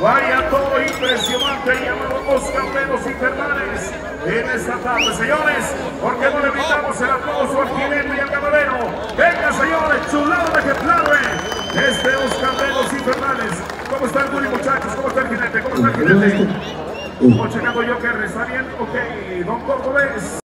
Vaya todo impresionante llamado Oscar Menos Infernales en esta tarde, señores. ¿Por qué no le brindamos el aplauso al jinete y al ganadero? Venga, señores, chulado de ejemplares. Este Oscar Menos Infernales. ¿Cómo está el Cuni, muchachos? ¿Cómo está el jinete? ¿Cómo está el jinete? Vamos checando yo que está bien. Ok, don Cordobés.